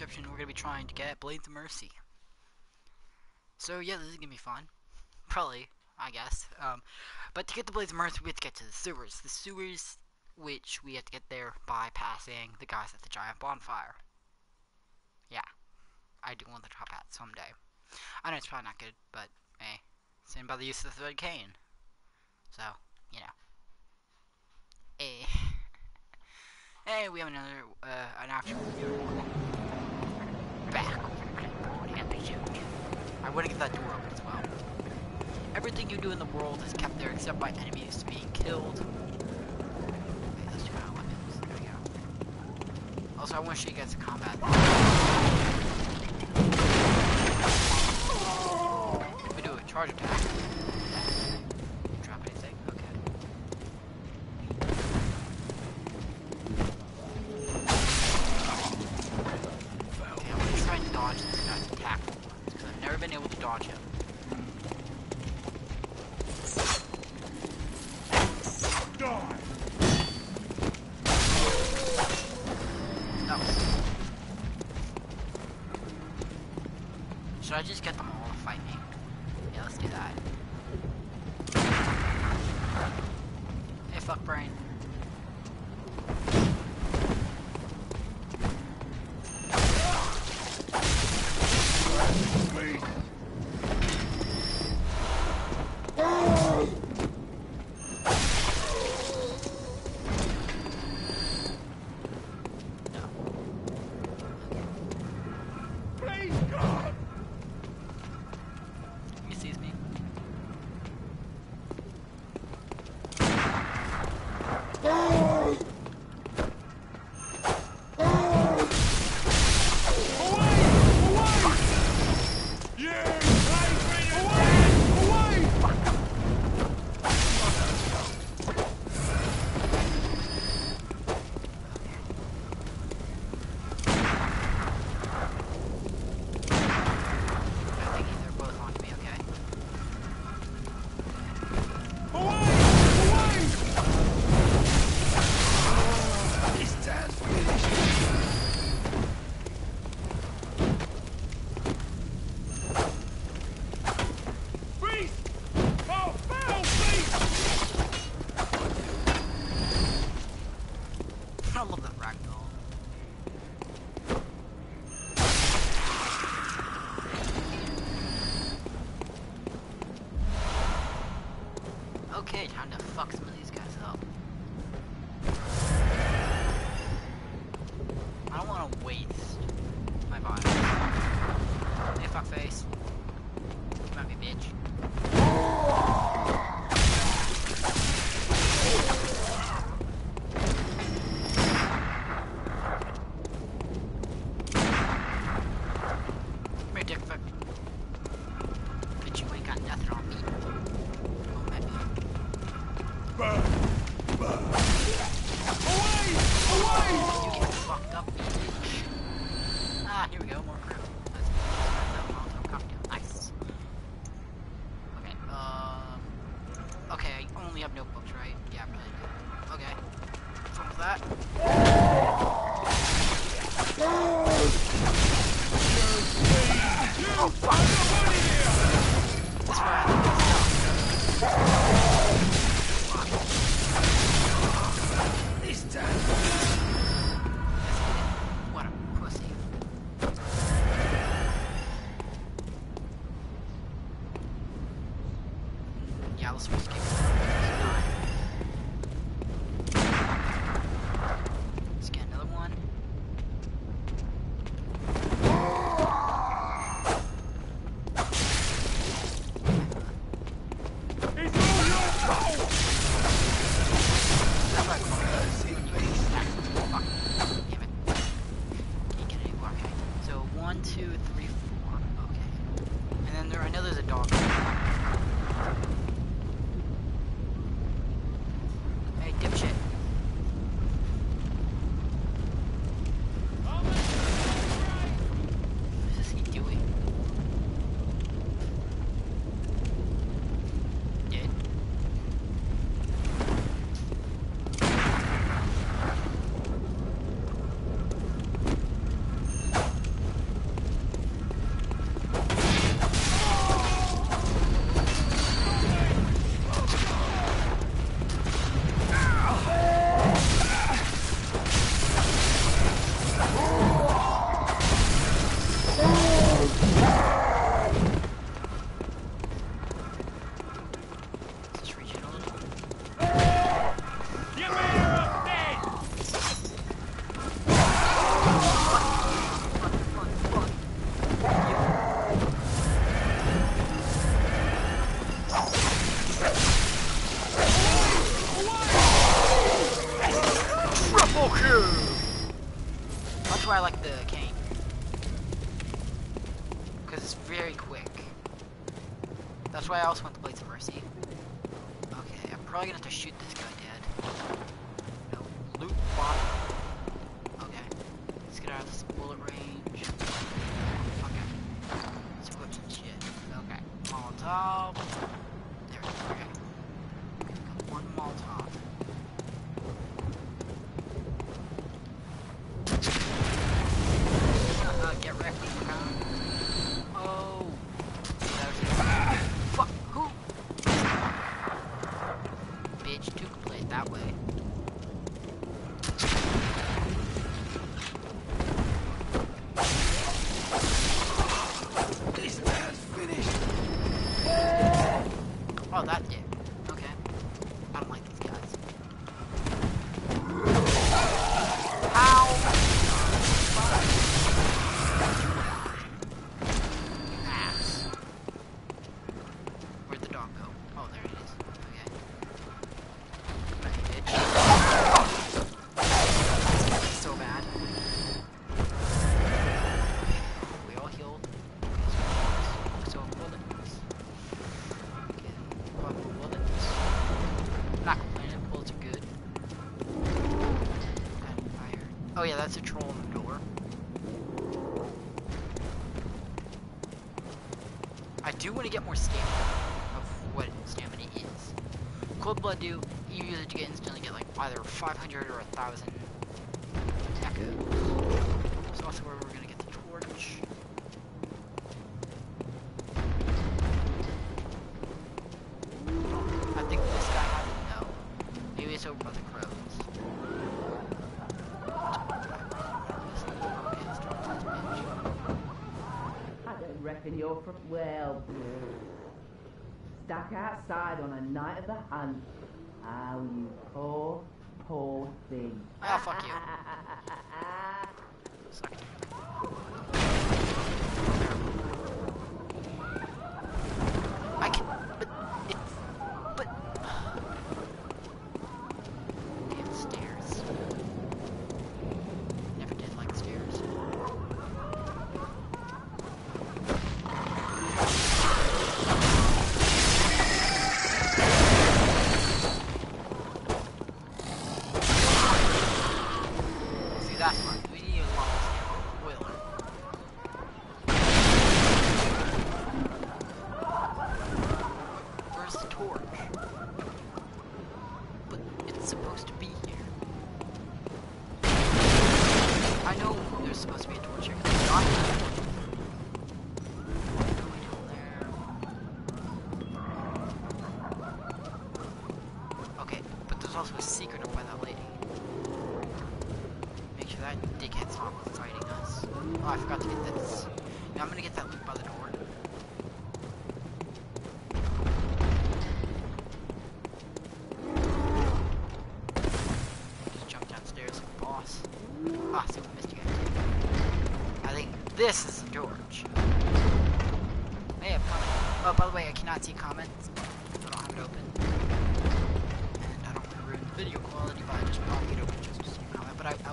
we're gonna be trying to get Blades of Mercy. So yeah, this is gonna be fun. Probably, I guess. Um, but to get the Blades of Mercy, we have to get to the sewers. The sewers, which we have to get there by passing the guys at the giant bonfire. Yeah, I do want the top hat someday. I know it's probably not good, but hey, same by the use of the thread cane. So, you know. Hey. hey, we have another, uh, an actual Back I want to get that door open as well. Everything you do in the world is kept there except by enemies being killed. Also, I want to show you guys the combat. We do a charge attack. yeah, that's a troll. Well, stuck outside on a night of the hunt. Oh, you poor, poor thing. Oh, fuck you. Suck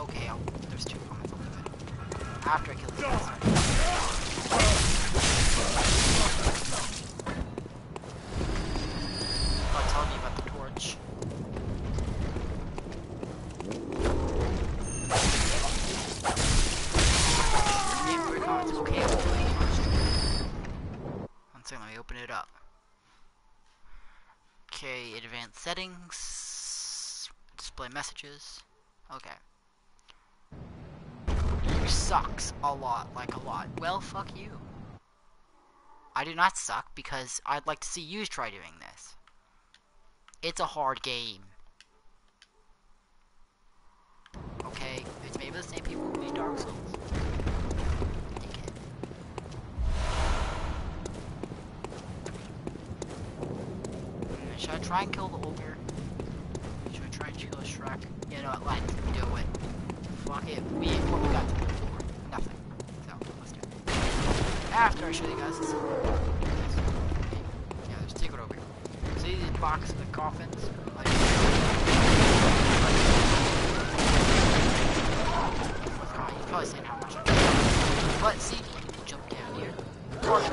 okay, I'll, there's two on the middle. After I kill the guys. i about the torch. Okay, one second, let me open it up. Okay, advanced settings, display messages. Okay sucks a lot, like a lot. Well, fuck you. I do not suck because I'd like to see you try doing this. It's a hard game. Okay, it's made by the same people who made Dark Souls. Should I try and kill the ogre? Should I try and kill a Shrek? You know what, let do it. Fuck it, we ain't what we got after I show you guys this. Yeah, just take over here. See these boxes, the coffins? Like, oh, you've probably seen how much I But see, jump down here. Torch.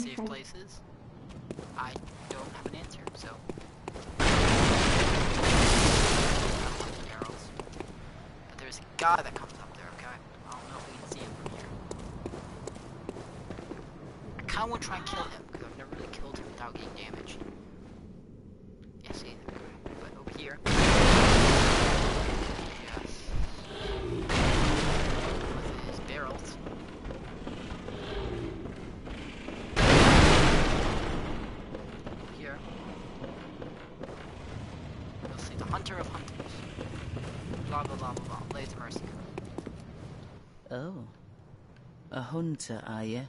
Safe places? I don't have an answer, so. Barrels. But there's a guy that comes up there, okay? I don't know if we can see him from here. I kinda wanna try and kill him, because I've never really killed him without getting damaged. Yeah, see? Okay. But over here. Yes. With his barrels. here. You'll see the hunter of hunters. Blah blah blah blah blah. Blades of Mercy. Oh. A hunter, are you?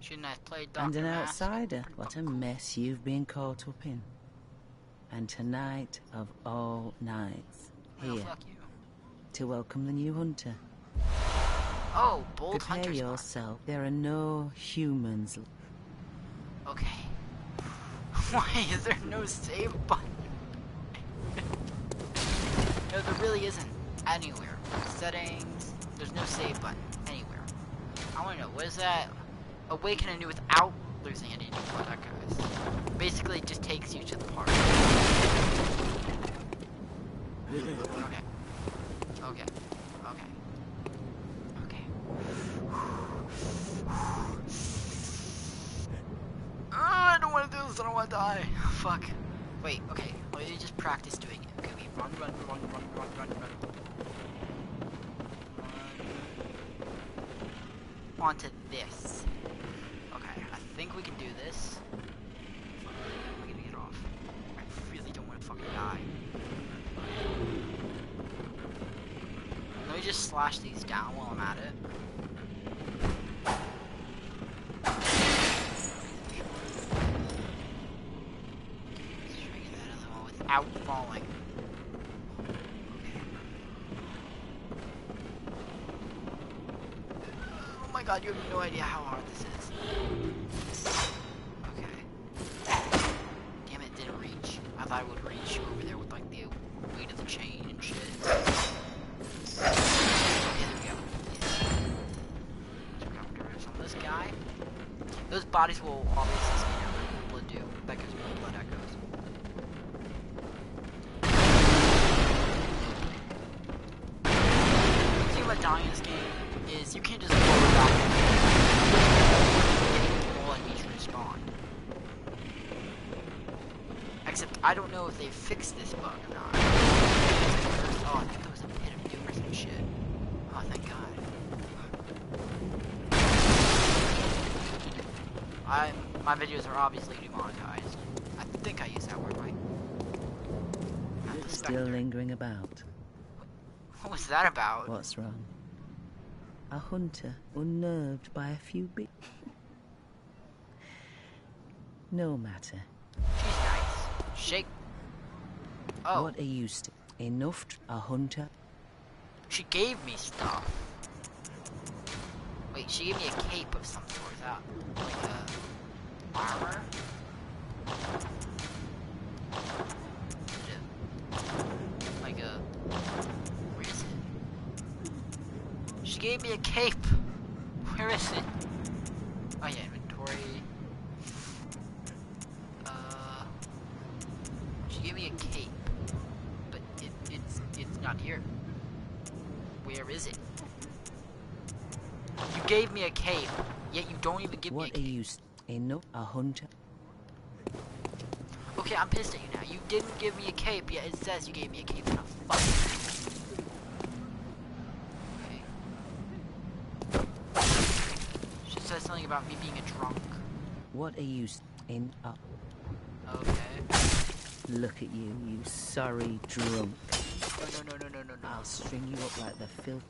Shouldn't I have played And an Mask? outsider. What a mess you've been caught up in. And tonight of all nights, Well, here fuck you. to welcome the new hunter. Oh, bold Prepare hunter's yourself. There are no humans. Okay. Why is there no save button? no, there really isn't. Anywhere. Settings. There's no save button. Anywhere. I wanna know, what is that? Awaken anew without losing any blood echoes. Basically, it just takes you to the park. Okay. Okay. Okay. Okay. Ah, I don't want to do this. I don't want to die. Fuck. Wait. Okay. Let me just practice doing it. Okay. We run, run, run, run, run, run, run. Onto this. Okay. I think we can do this. I'm gonna get off. I really don't want to fucking die. Let me just slash these down while I'm at it. Let's try to get that other one without falling. Oh my god, you have no idea how hard this is. Okay. Damn it, didn't reach. I thought it would reach over there with like the weight of the chain and shit. Okay, there we go. So we got rid of some of this guy. Those bodies will obviously stay down. Blood do. That gives me blood echoes. The thing about dying in this game you can't just go back and all enemies respawn. Except I don't know if they fixed this bug or not. Oh, I think there was a pit of doom or some shit. Oh, thank God. I my videos are obviously demonetized. I think I used that word right. Still lingering about. What was that about? What's wrong? A hunter unnerved by a few bits. No matter. She's nice. Shake. Oh, What are you st- Enough a hunter? she gave me stuff. Wait, she gave me a cape of some sort. Is that like a armor? Like a. Where is it? She gave me a cape. Where is it? Oh yeah, inventory. Uh, she gave me a cape, but it, it's it's not here. Where is it? You gave me a cape, yet you don't even give me a What are cape. you st- Enough a hunter? Okay, I'm pissed at you now. You didn't give me a cape, yet it says you gave me a cape. Now, fuck. About me being a drunk. What are you in up? Okay. Look at you, you sorry drunk. No, no, no, no, no, no, no. I'll string you up like the filth.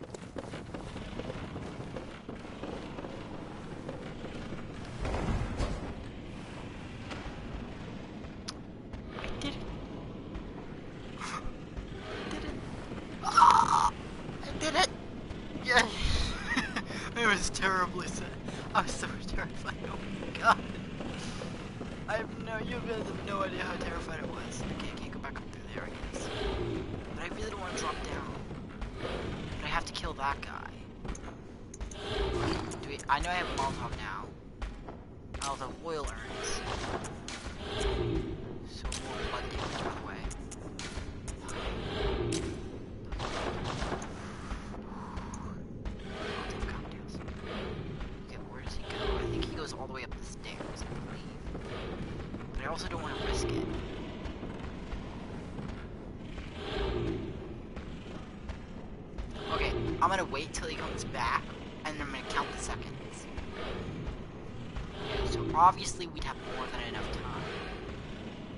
Obviously we'd have more than enough time.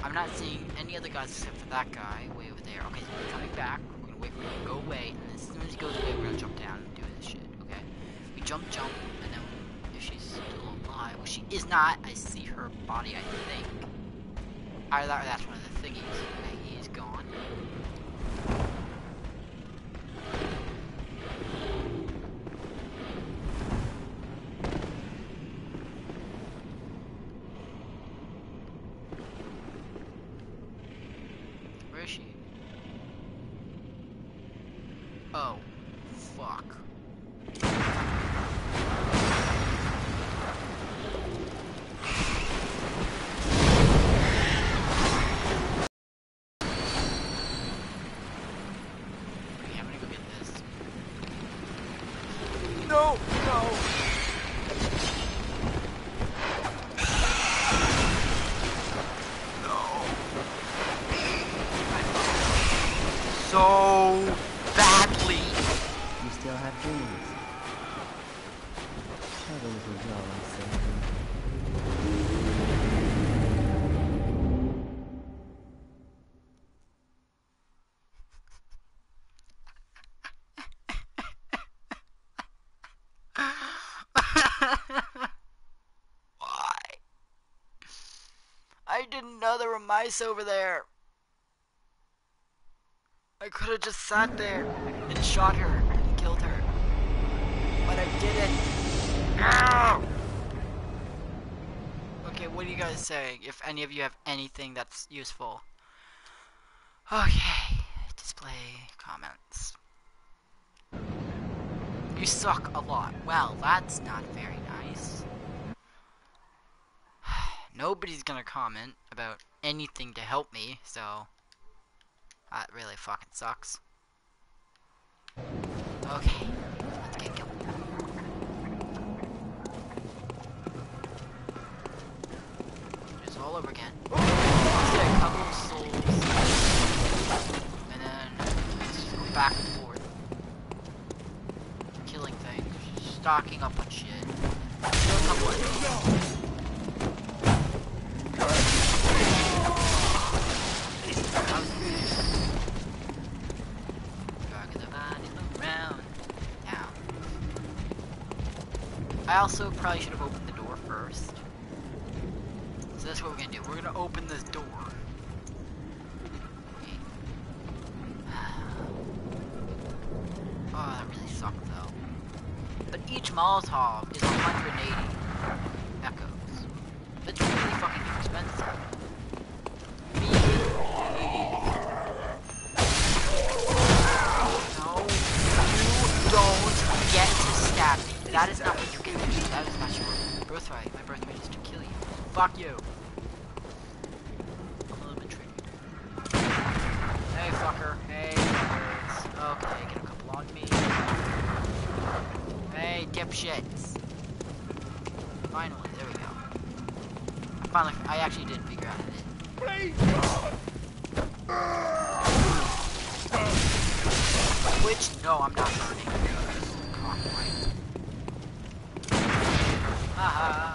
I'm not seeing any other guys except for that guy way over there. Okay, so he's coming back. We're gonna wait for him to go away, and as soon as he goes away, we're gonna jump down and do this shit. Okay? We jump, jump, and then if she's still alive, well, she is not. I see her body. I think. Either that's one of the thingies. Okay, he's gone. Where is she? Oh, fuck. Okay, I'm gonna go get this. No, no. So badly. You still have dreams. Have a little doll something. Why? I didn't know there were mice over there. I could have just sat there and shot her and killed her. But I didn't. Ow! Okay, what are you guys saying? If any of you have anything that's useful. Okay, display comments. You suck a lot. Well, that's not very nice. Nobody's gonna comment about anything to help me, so that really fucking sucks. Okay, let's get going. It's all over again. Get a couple of souls, and then just go back and forth, killing things, stocking up on shit. Kill a couple of. I also probably should have opened the door first. So that's what we're gonna do. We're gonna open this door. Oh, that really sucked though. But each Molotov is 180 echoes. That's really fucking expensive. No, you don't get to stab me. That is not what you can do. That is not your birthright. My birthright is to kill you. Fuck you. I'm a little bit triggered. Hey, fucker. Hey, fuckers. Okay, get a couple on me. Hey, dipshits. Finally. Finally, I actually did figure out it. Which, no, I'm not burning. Haha.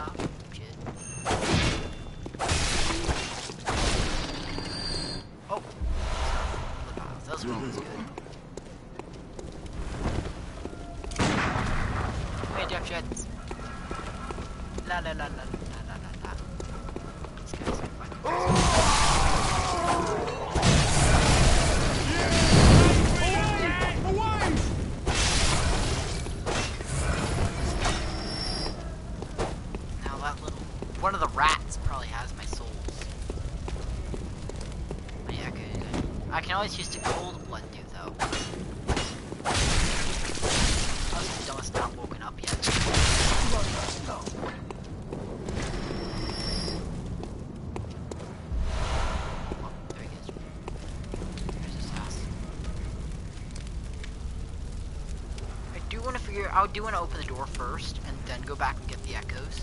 do want to open the door first and then go back and get the echoes.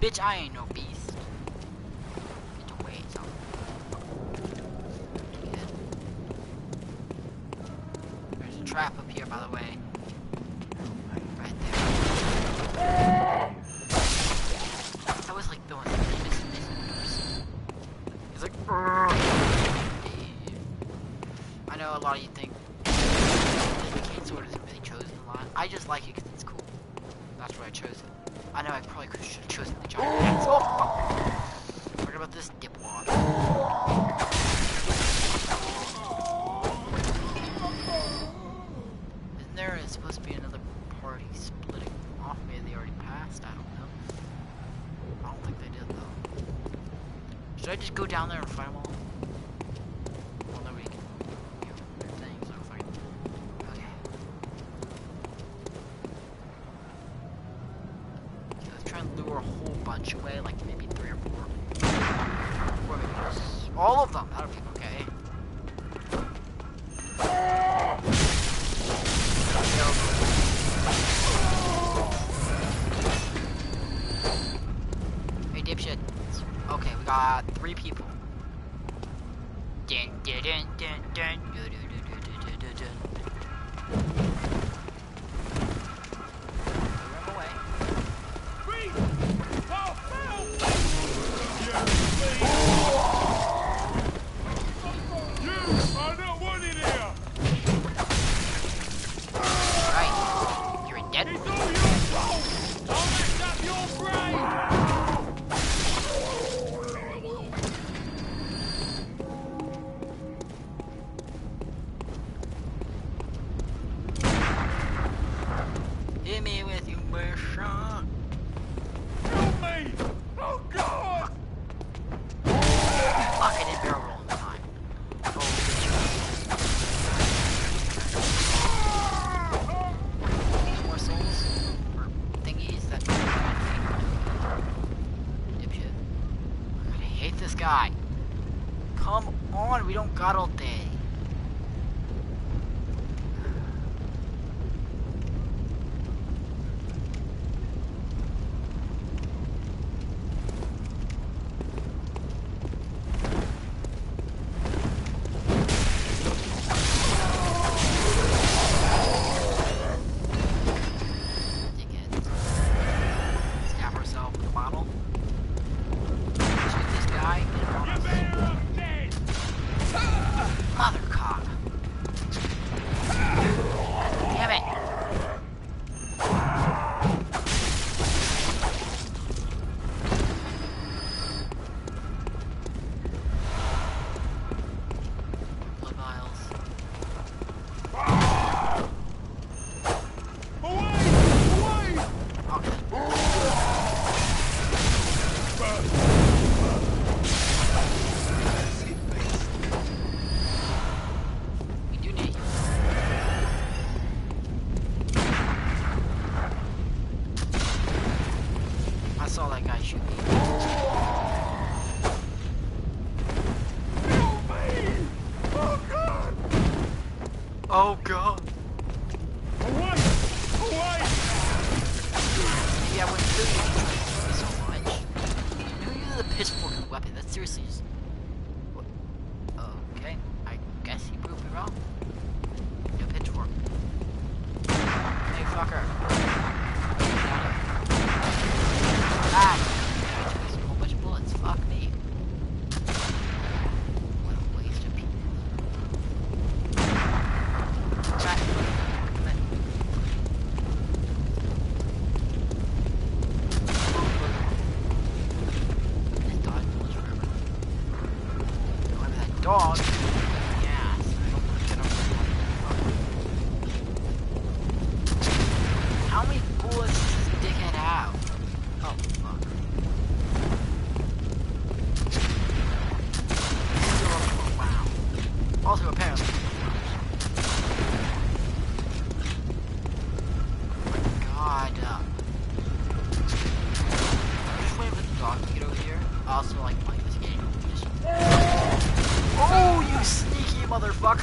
Bitch, I ain't no beast. Get away, it's There's a trap up here, by the way.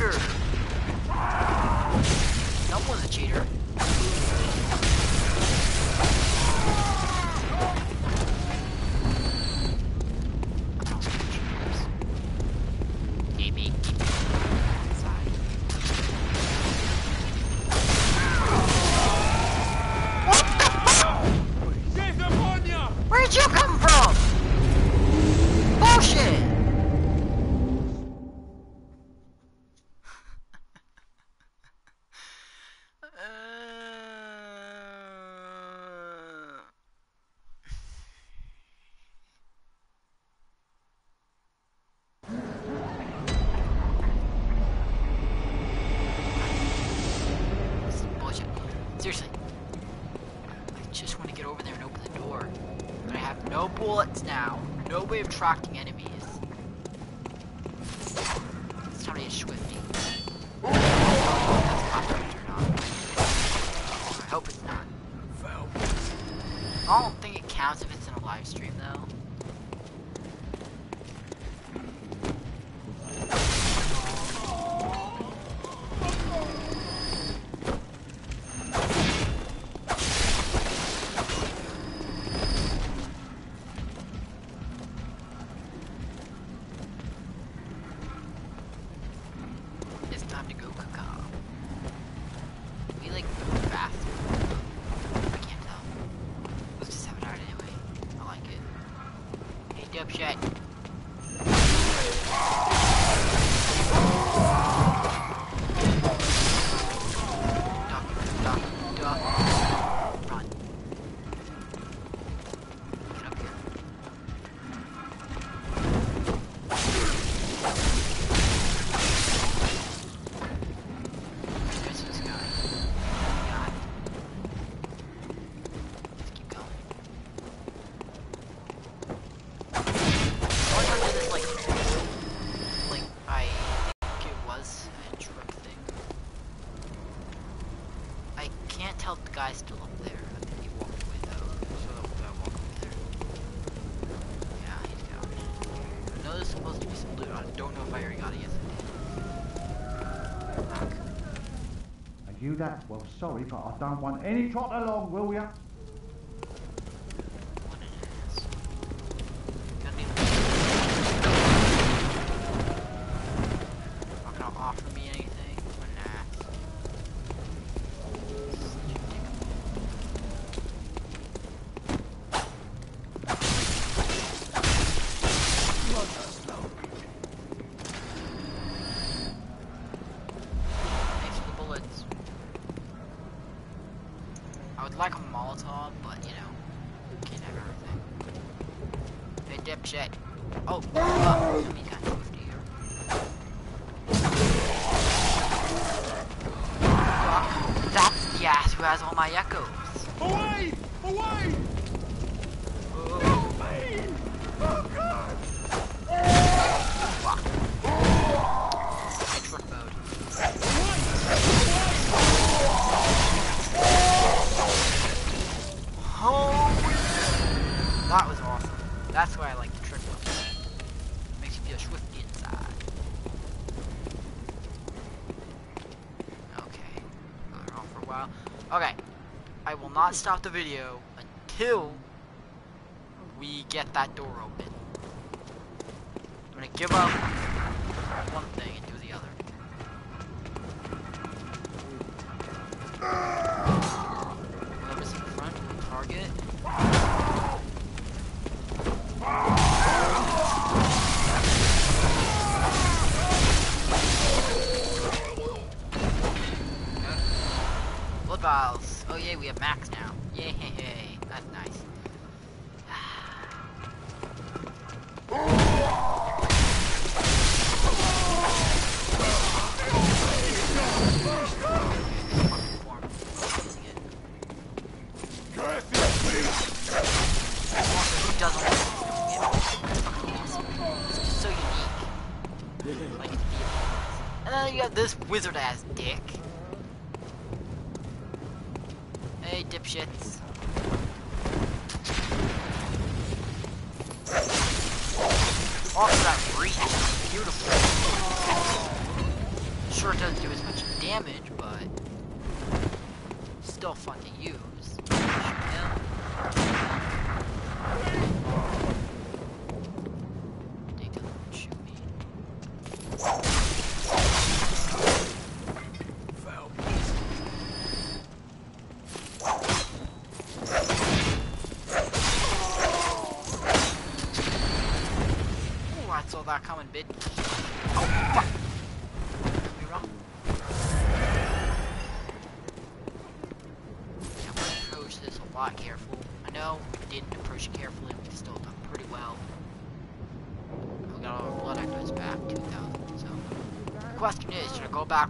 Trigger. track общать. sorry, but I don't want any trot along, Will William. like a Molotov, but you know, can't have everything. Hey, dipshit. Oh, uh, I kind of goofy here. Fuck, that's the ass who has all my echo. stop the video until we get that door open. I'm gonna give up this wizard ass dick. Hey, dipshits.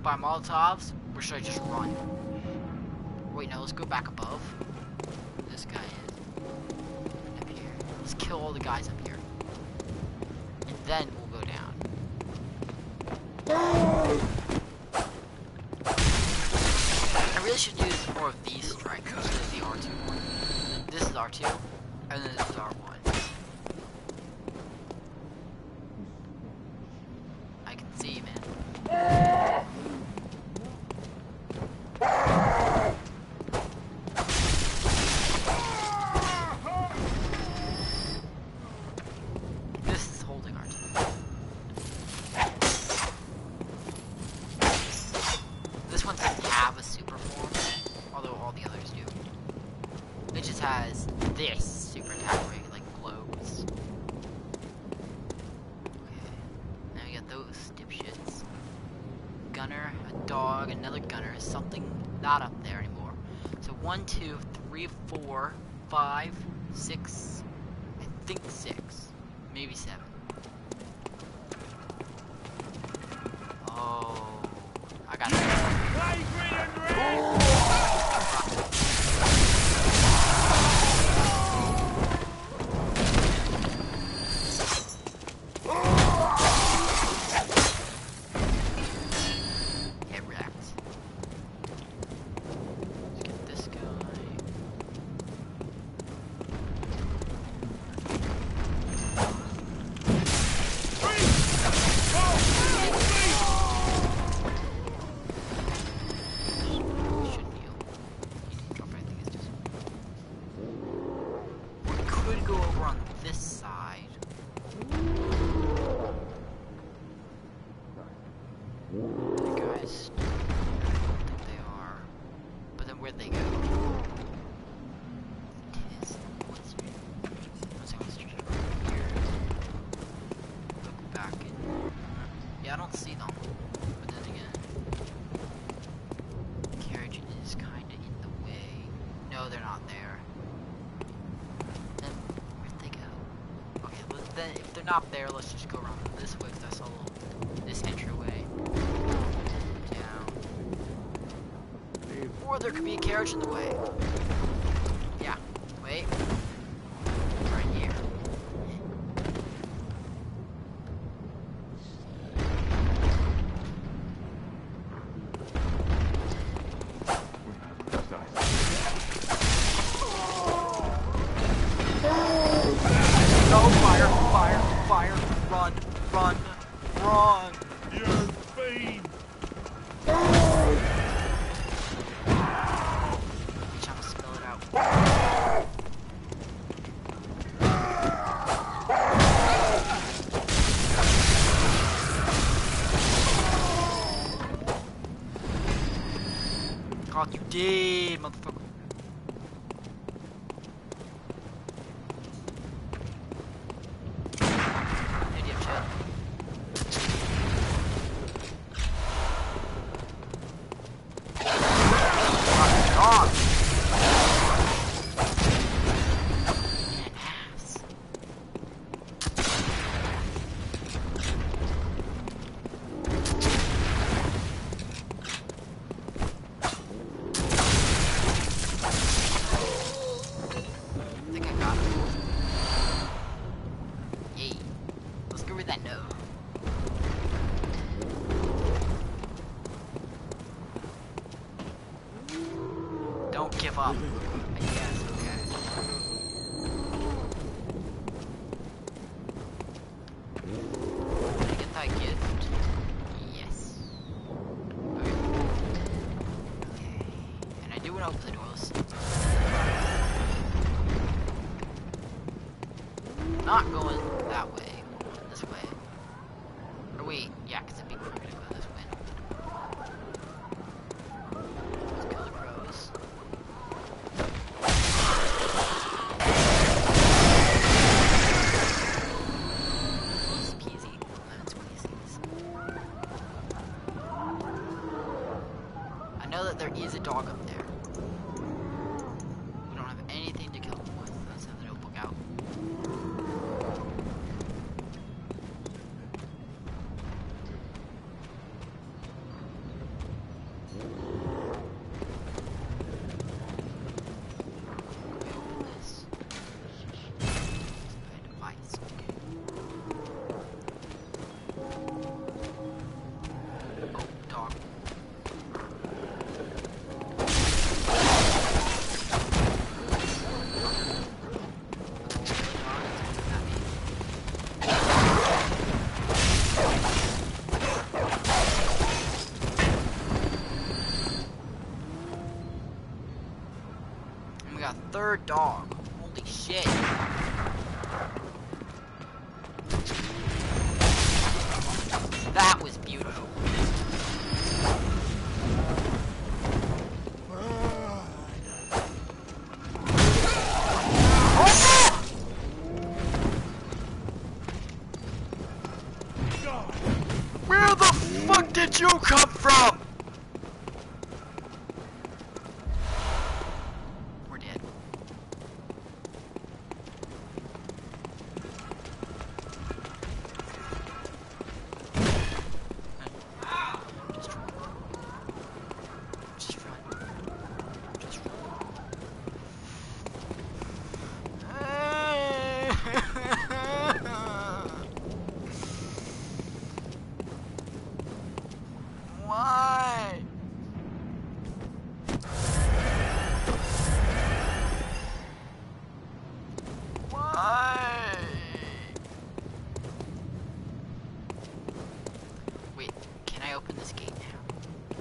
by Molotovs, or should I just run? Wait, no, let's go back above. six not there, let's just go. Dog. Open this gate now?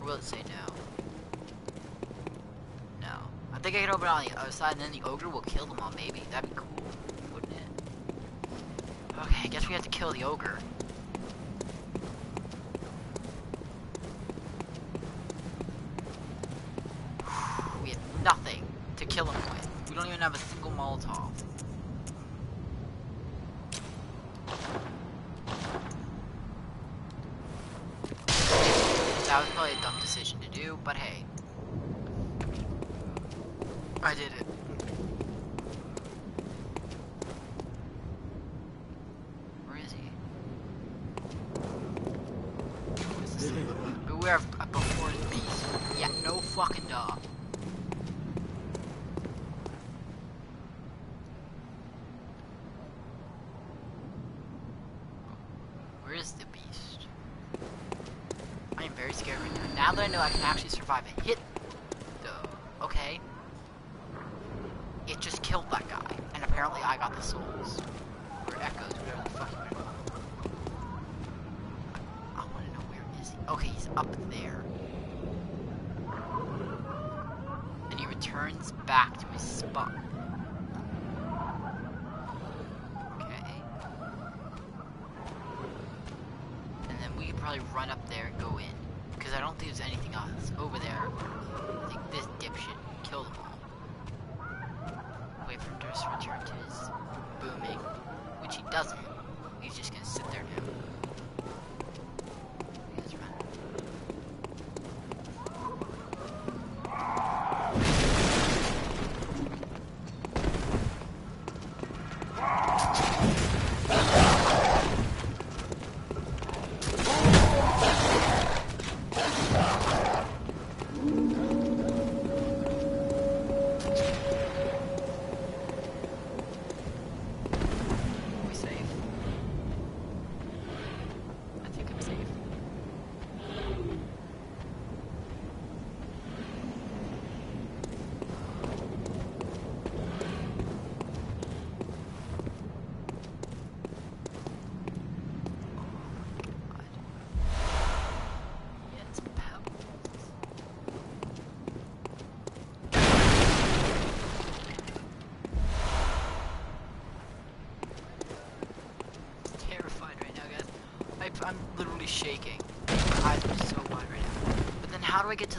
Or will it say no? No. I think I can open it on the other side and then the ogre will kill them all maybe. That'd be cool, wouldn't it? Okay, I guess we have to kill the ogre. We have nothing to kill him with. We don't even have a single Molotov. That was probably a dumb decision to do, but hey. I did it. Where is he? Where's this thing? Beware of a before his beast. Yeah, no fucking duh. Where is the beast? I am very scared right now. Now that I can actually survive a hit, though, okay? It just killed that guy, and apparently I got the souls. Or echoes, whatever the fuck you them. I wanna know where is he? Okay, he's up there. And he returns back to his spot. Okay. And then we could probably run up there and go in. Because I don't think there's anything else. doesn't. He's just gonna sit there now. He is running. Are we safe? I think I'm safe. God. Yeah, it's pebbles. terrified right now, guys. I, I'm literally shaking. My eyes are so wide right now. But then how do I get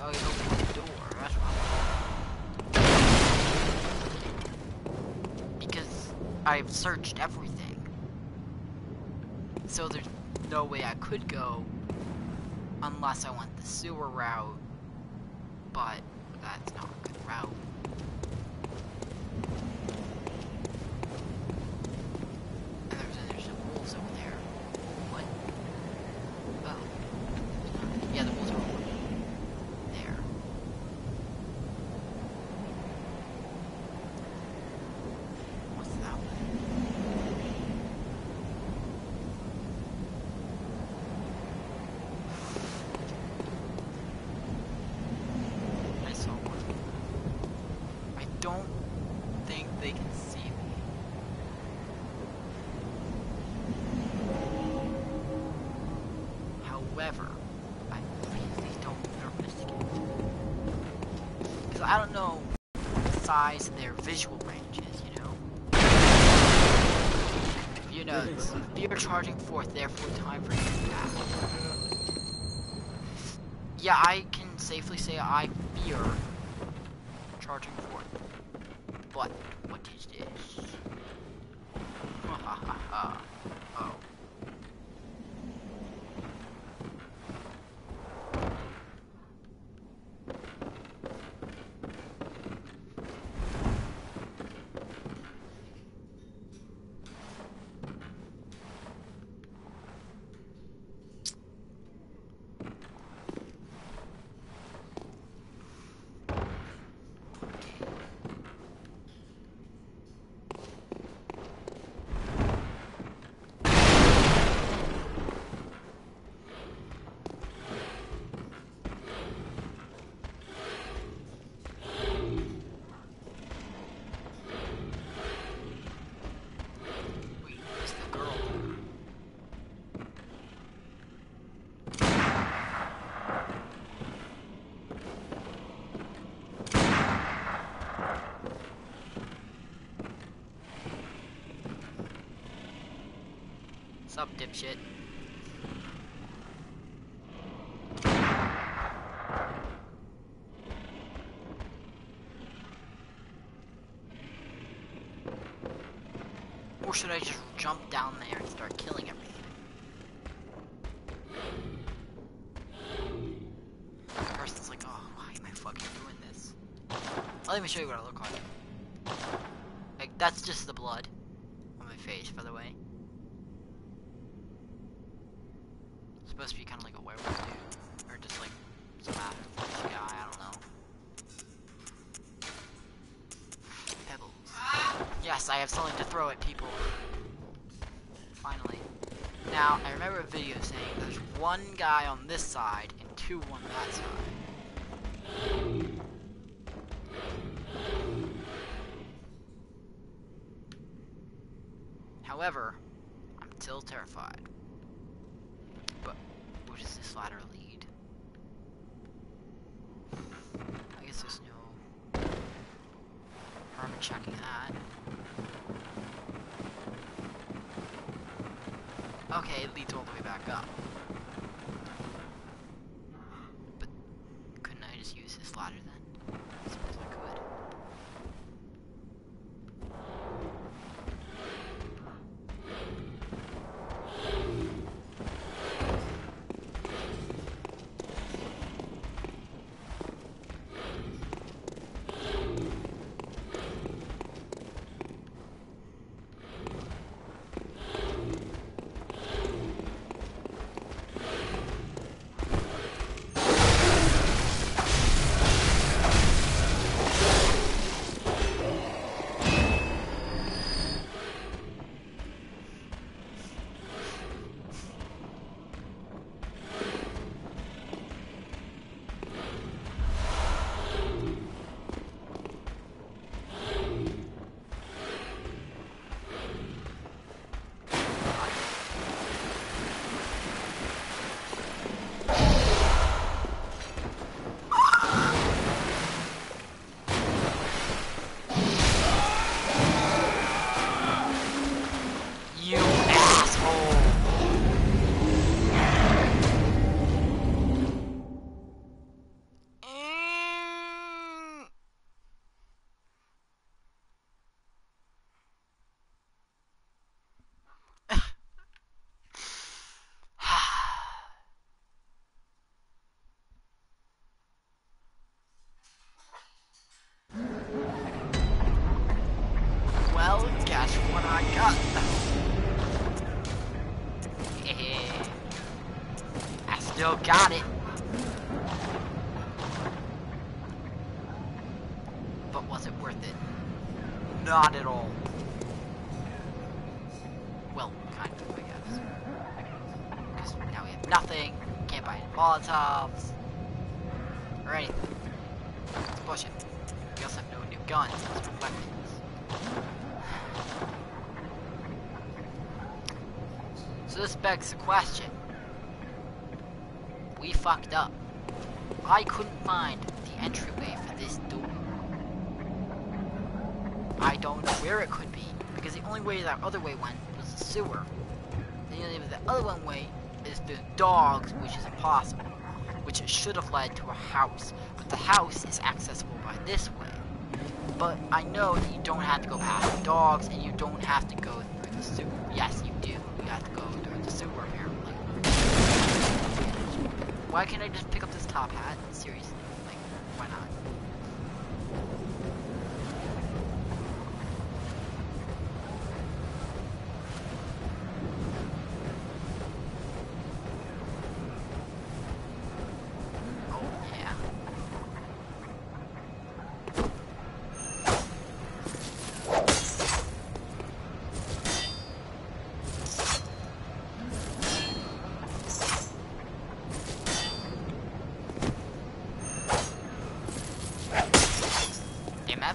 open the door? That's I'm Because I've searched everything. So there's no way I could go unless I went the sewer route. But that's not a good route. And there's, there's some wolves over there. What? Oh. Yeah, the wolves are over there. What's that one? I saw one. I don't think they can see me. However, I really don't investigate. Because I don't know of their visual range is, you know? You know, fear charging forth, therefore time for attack. Yeah, I can safely say I fear charging forth. But, what is this? Sup, dipshit? Or should I just jump down there and start killing everything? The person's like, oh, why am I fucking doing this? I'll even show you what I look like. Like, that's just the blood on my face, by the way. supposed to be kind of like a werewolf dude. Or just like some average guy, I don't know. Pebbles. Yes, I have something to throw at people. Finally. Now, I remember a video saying there's one guy on this side and two on that side. However, I'm still terrified. But where does this ladder lead? I guess there's no harm in checking that. Okay, it leads all the way back up. Got it. But was it worth it? Not at all. Well, kind of, I guess. Because now we have nothing. Can't buy any Molotovs. Or anything. It's bullshit. We also have no new guns or weapons. So this begs the question. I couldn't find the entryway for this door. I don't know where it could be, because the only way that other way went was the sewer. The only the other one way is the dogs, which is impossible. Which should have led to a house, but the house is accessible by this way. But I know that you don't have to go past the dogs, and you don't have to go through the sewer. Yes, you do. You have to go through the sewer, apparently. Why can't I just pick up this top hat? Seriously.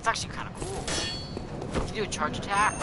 That's actually kind of cool. If you do a charge attack,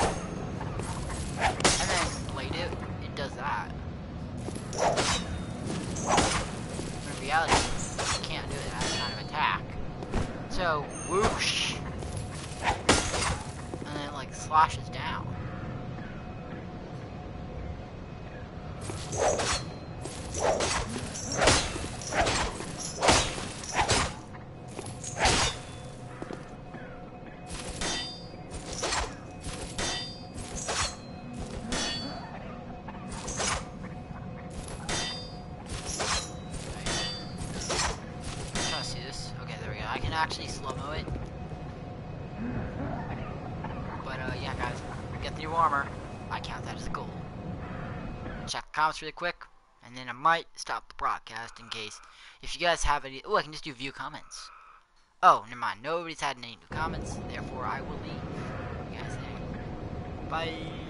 comments really quick. And then I might stop the broadcast in case. If you guys have any... Oh, I can just do view comments. Oh, never mind. Nobody's had any new comments. Therefore, I will leave. You guys. Bye.